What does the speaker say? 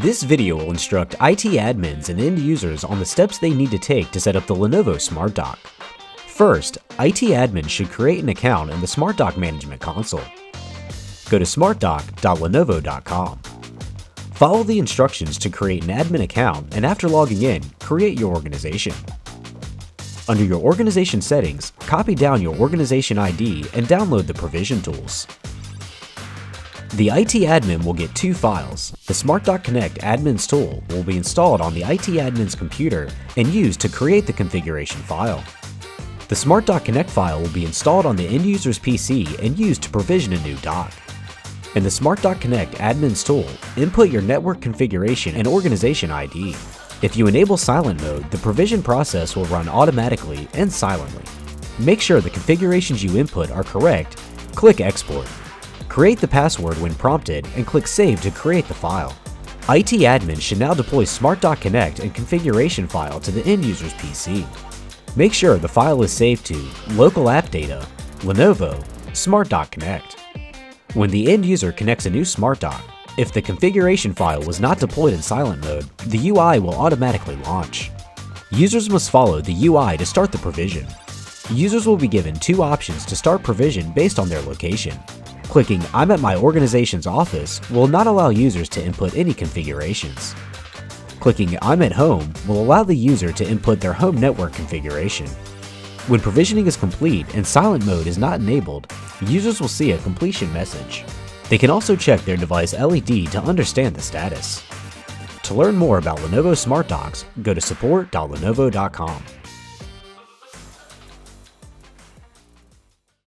This video will instruct IT admins and end users on the steps they need to take to set up the Lenovo Smart Dock. First, IT admins should create an account in the Smart Dock Management Console. Go to smartdock.lenovo.com. Follow the instructions to create an admin account and after logging in, create your organization. Under your organization settings, copy down your organization ID and download the provision tools. The IT admin will get two files. The SmartDock Connect admin's tool will be installed on the IT admin's computer and used to create the configuration file. The SmartDock Connect file will be installed on the end user's PC and used to provision a new dock. In the SmartDock Connect admin's tool, input your network configuration and organization ID. If you enable silent mode, the provision process will run automatically and silently. Make sure the configurations you input are correct, click Export. Create the password when prompted and click Save to create the file. IT admin should now deploy SmartDock Connect and configuration file to the end user's PC. Make sure the file is saved to Local App Data, Lenovo, SmartDock Connect. When the end user connects a new SmartDock, if the configuration file was not deployed in silent mode, the UI will automatically launch. Users must follow the UI to start the provision. Users will be given two options to start provision based on their location. Clicking I'm at my organization's office will not allow users to input any configurations. Clicking I'm at home will allow the user to input their home network configuration. When provisioning is complete and silent mode is not enabled, users will see a completion message. They can also check their device LED to understand the status. To learn more about Lenovo Smart Docks, go to support.lenovo.com.